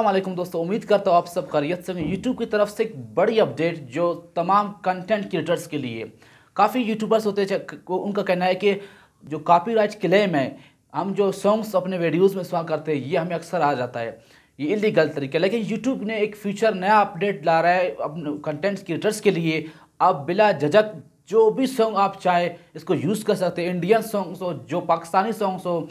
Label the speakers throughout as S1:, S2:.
S1: वालेकुम दोस्तों, उम्मीद करता हूँ आप सब खैरियत से यूट्यूब की तरफ़ से एक बड़ी अपडेट जो तमाम कंटेंट क्रिएटर्स के लिए। काफ़ी यूट्यूबर्स होते हैं उनका कहना है कि जो कॉपीराइट क्लेम है, हम जो सॉन्ग्स अपने वीडियोस में इस्तेमाल करते हैं, ये हमें अक्सर आ जाता है। ये इलीगल तरीका लेकिन यूट्यूब ने एक फ्यूचर नया अपडेट ला रहा है अपने कंटेंट क्रिएटर्स के लिए। आप बिला झझक जो भी सॉन्ग आप चाहे, इसको यूज़ कर सकते हैं। इंडियन सॉन्ग्स हो, जो पाकिस्तानी सॉन्ग्स हो,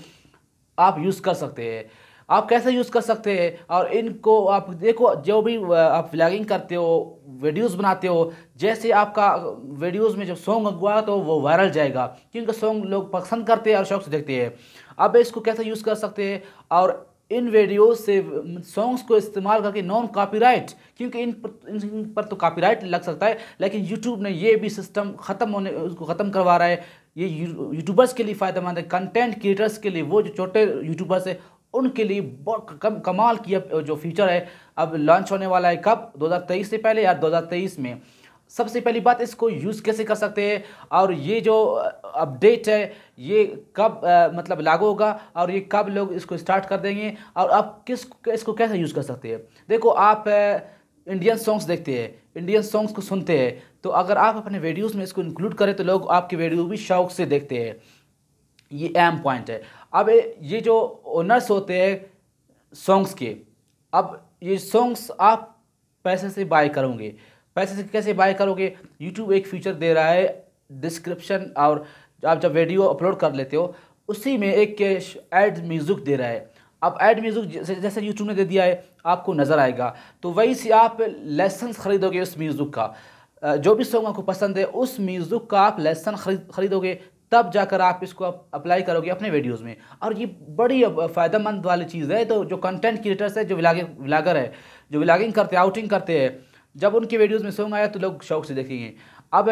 S1: आप यूज़ कर सकते हैं। आप कैसे यूज़ कर सकते हैं? और इनको आप देखो, जो भी आप व्लॉगिंग करते हो वीडियोस बनाते हो, जैसे आपका वीडियोस में जो सॉन्ग हुआ तो वो वायरल जाएगा, क्योंकि सॉन्ग लोग पसंद करते हैं और शौक से देखते हैं। अब इसको कैसे यूज़ कर सकते हैं? और इन वीडियोस से सॉन्ग्स को इस्तेमाल करके नॉन कॉपीराइट क्योंकि इन पर इन पर तो कॉपीराइट लग सकता है, लेकिन यूट्यूब ने ये भी सिस्टम ख़त्म होने, उसको ख़त्म करवा रहा है। ये यूट्यूबर्स के लिए फ़ायदेमंद है कंटेंट क्रिएटर्स के लिए, वो जो छोटे यूट्यूबर्स है उनके लिए कम कमाल की जो फीचर है अब लॉन्च होने वाला है कब? 2023 से पहले या 2023 में? सबसे पहली बात इसको यूज़ कैसे कर सकते हैं? और ये जो अपडेट है ये कब आ, मतलब लागू होगा? और ये कब लोग इसको स्टार्ट कर देंगे? और आप किस इसको कैसे यूज़ कर सकते हैं? देखो आप इंडियन सॉन्ग्स देखते हैं इंडियन सॉन्ग्स को सुनते हैं तो अगर आप अपने वीडियोस में इसको इंक्लूड करें तो लोग आपकी वीडियो भी शौक से देखते हैं। ये एम पॉइंट है। अब ये जो ओनर्स होते हैं सॉन्ग्स के, अब ये सॉन्ग्स आप पैसे से बाय करोगे। पैसे से कैसे बाय करोगे? यूट्यूब एक फीचर दे रहा है डिस्क्रिप्शन और आप जब वीडियो अपलोड कर लेते हो, उसी में एक एड म्यूज़िक दे रहा है। अब एड म्यूज़िक जैसे यूट्यूब ने दे दिया है, आपको नज़र आएगा। तो वही से आप लेसन ख़रीदोगे उस म्यूज़िक का। जो भी सॉन्ग आपको पसंद है, उस म्यूज़िक का आप लेसन खरीद, खरीदोगे। तब जाकर आप इसको अप्लाई करोगे अपने वीडियोस में। और ये बड़ी फ़ायदेमंद वाली चीज़ है तो जो कंटेंट क्रिएटर्स है, जो व्लागिंग व्लागर है, जो व्लागिंग करते हैं आउटिंग करते हैं, जब उनके वीडियोस में सॉन्ग आया तो लोग शौक से देखेंगे। अब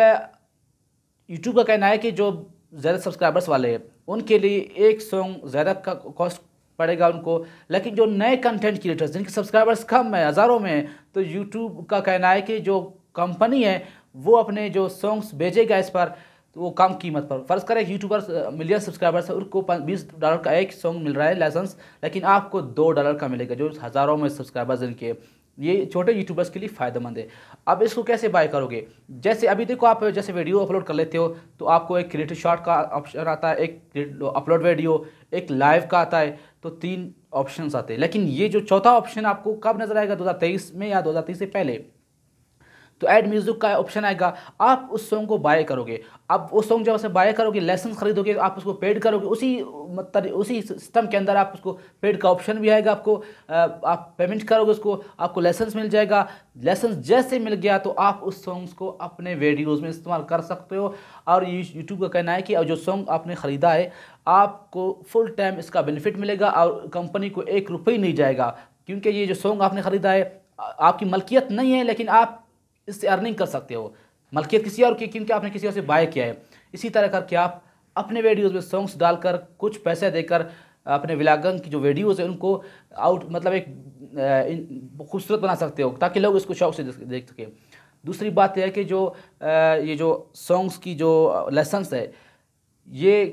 S1: यूट्यूब का कहना है कि जो ज़्यादा सब्सक्राइबर्स वाले हैं, उनके लिए एक सॉन्ग ज़्यादा का कॉस्ट पड़ेगा उनको। लेकिन जो नए कंटेंट क्रिएटर्स जिनके सब्सक्राइबर्स कम है, हज़ारों में तो यूट्यूब का कहना है कि जो कंपनी है, वो अपने जो सॉन्ग्स भेजेगा इस पर तो वो कम कीमत पर। फ़र्ज़ करें यूट्यूबर्स मिलियन सब्सक्राइबर्स है, उनको बीस डॉलर का एक सॉन्ग मिल रहा है लाइसेंस लेकिन आपको दो डॉलर का मिलेगा, जो हज़ारों में सब्सक्राइबर्स इनके। ये छोटे यूट्यूबर्स के लिए फ़ायदेमंद है। अब इसको कैसे बाय करोगे? जैसे अभी देखो आप जैसे वीडियो अपलोड कर लेते हो तो आपको एक क्रिएटिव शॉट का ऑप्शन आता है, एक अपलोड वीडियो एक लाइव का आता है तो तीन ऑप्शन आते हैं। लेकिन ये जो चौथा ऑप्शन आपको कब नज़र आएगा? दो हज़ार तेईस में या दो से पहले? तो ऐड म्यूज़िक का ऑप्शन आएगा। आप उस सॉन्ग को बाय करोगे। आप उस सॉन्ग जब उसे बाय करोगे लाइसेंस खरीदोगे, आप उसको पेड करोगे, उसी मतलब उसी सिस्टम के अंदर आप उसको पेड का ऑप्शन भी आएगा आपको। आप पेमेंट करोगे उसको, आपको लाइसेंस मिल जाएगा। लाइसेंस जैसे मिल गया तो आप उस सॉन्ग्स को अपने वीडियोज़ में इस्तेमाल कर सकते हो। और यूट्यूब का कहना है कि जो सॉन्ग आपने ख़रीदा है, आपको फुल टाइम इसका बेनिफिट मिलेगा और कंपनी को एक रुपये नहीं जाएगा। क्योंकि ये जो सॉन्ग आपने ख़रीदा है, आपकी मलकियत नहीं है, लेकिन आप इससे अर्निंग कर सकते हो। मलकियत किसी और की क्योंकि आपने किसी और से बाय किया है। इसी तरह करके आप अपने वीडियोज़ में सॉन्ग्स डालकर, कुछ पैसे देकर, अपने विलागन की जो वीडियोज़ है, उनको आउट मतलब एक खूबसूरत बना सकते हो, ताकि लोग इसको शौक से देख सकें। दूसरी बात यह है कि जो ये जो सॉन्ग्स की जो लेसन्स है, ये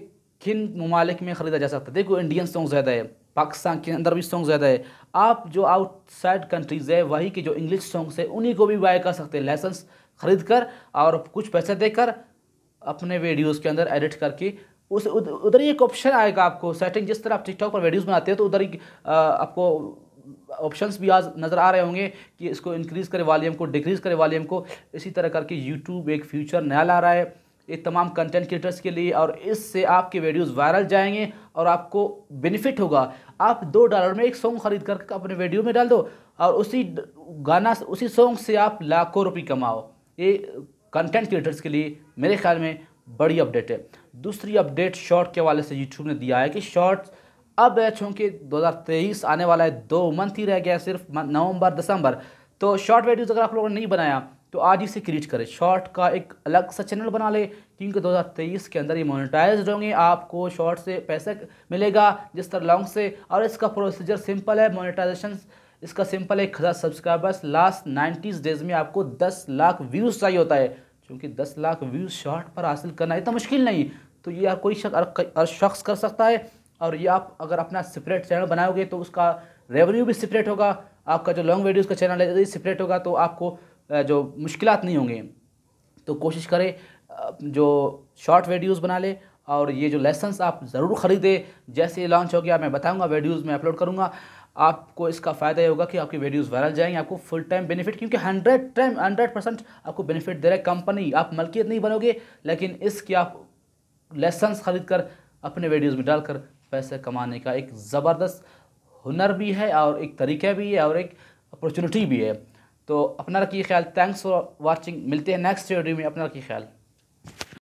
S1: किन ममालिक में ख़रीदा जा सकता है? देखो इंडियन सॉन्ग ज़्यादा है। पाकिस्तान के अंदर भी सॉन्ग ज़्यादा है। आप जो आउटसाइड कंट्रीज़ है, वही के जो इंग्लिश सॉन्ग्स है, उन्हीं को भी बाय कर सकते हैं। लाइसेंस ख़रीद कर और कुछ पैसे देकर अपने वीडियोज़ के अंदर एडिट करके उस उधर ही एक ऑप्शन आएगा आपको। सेटिंग जिस तरह आप टिकटॉक पर वीडियोज़ बनाते हैं तो उधर ही आपको ऑप्शंस भी आज नज़र आ रहे होंगे कि इसको इंक्रीज़ करें वॉल्यूम को डिक्रीज़ करें वॉल्यूम को। इसी तरह करके यूट्यूब एक फ्यूचर नया ला रहा है। ये तमाम कंटेंट क्रिएटर्स के लिए और इससे आपके वीडियोस वायरल जाएँगे और आपको बेनिफिट होगा। आप दो डॉलर में एक सॉन्ग ख़रीद कर अपने वीडियो में डाल दो और उसी गाना, उसी सॉन्ग से आप लाखों रुपये कमाओ। ये कंटेंट क्रिएटर्स के लिए मेरे ख्याल में बड़ी अपडेट है। दूसरी अपडेट शॉर्ट के वाले से यूट्यूब ने दिया है कि शॉर्ट्स अब चूँकि 2023 आने वाला है, दो मंथ ही रह गया सिर्फ़ नवंबर, दिसंबर। तो शॉर्ट वीडियोज़ अगर आप लोगों ने नहीं बनाया तो आज इसे क्रिएट करें। शॉर्ट का एक अलग सा चैनल बना ले। क्योंकि 2023 के अंदर ये मोनेटाइज होंगे। आपको शॉर्ट से पैसे मिलेगा जिस तरह लॉन्ग से। और इसका प्रोसीजर सिंपल है। मोनेटाइजेशन इसका सिंपल है। एक हज़ार सब्सक्राइबर्स लास्ट नाइन्टीज़ डेज़ में आपको दस लाख व्यूज़ चाहिए होता है। क्योंकि दस लाख व्यूज़ शॉर्ट पर हासिल करना इतना मुश्किल नहीं। तो ये कोई शख्स कर सकता है। और ये आप अगर अपना सेपरेट चैनल बनाओगे तो उसका रेवेन्यू भी सेपरेट होगा। आपका जो लॉन्ग वीडियोज़ का चैनल है सेपरेट होगा। तो आपको जो मुश्किल नहीं होंगे तो कोशिश करें जो शॉर्ट वीडियोज़ बना ले और ये जो लेसन्स आप ज़रूर ख़रीदें। जैसे लॉन्च हो गया, मैं बताऊँगा वीडियोज़ में अपलोड करूँगा। आपको इसका फ़ायदा ये होगा कि आपकी वीडियोस वायरल जाएँगे, आपको फुल टाइम बेनिफिट क्योंकि हंड्रेड टाइम हंड्रेड परसेंट आपको बेनिफिट दे रहा है कंपनी आप मलकियत नहीं बनोगे, लेकिन इसकी आप लेसन्स ख़रीद कर अपने वीडियोज़ में डालकर पैसे कमाने का एक ज़बरदस्त हुनर भी है और एक तरीका भी है और एक अपॉर्चुनिटी भी है। तो अपना रखिए ख्याल। थैंक्स फॉर वॉचिंग मिलते हैं नेक्स्ट वीडियो में अपना रखिए ख्याल।